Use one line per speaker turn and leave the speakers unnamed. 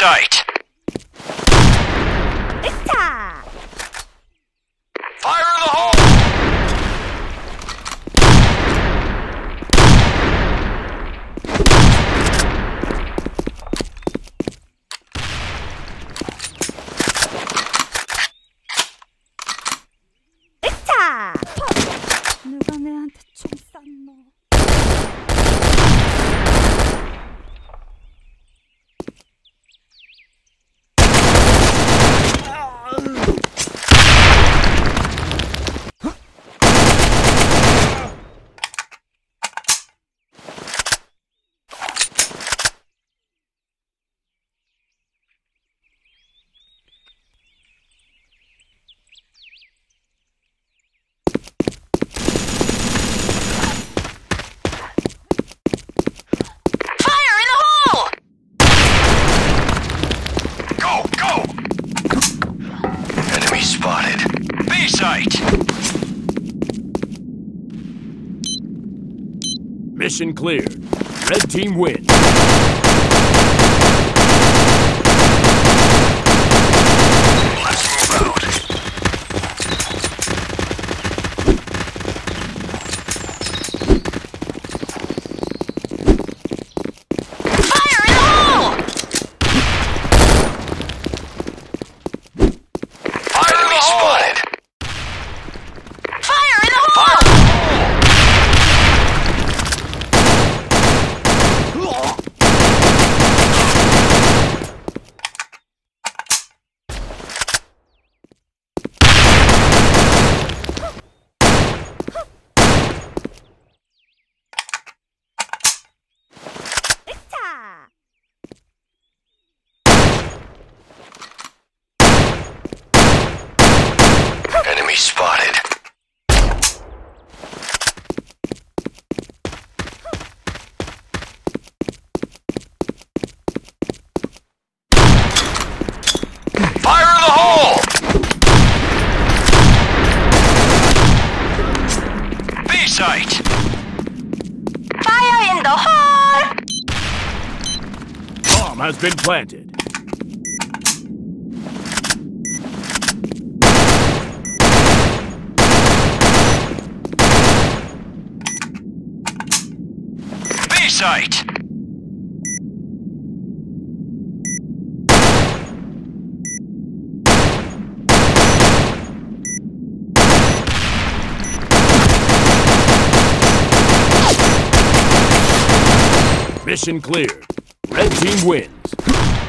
차!
Fire in the hole! Site.
Mission cleared. Red team wins.
Let's move out.
Fire in the hole!
Fire Enemy spotted.
Fire in the
Fire
hole!
in the hole!
으차!
Enemy spotted. Fire in the hole! B site.
Fire in the hole!
Bomb has been planted.
B
Mission cleared. Red team wins.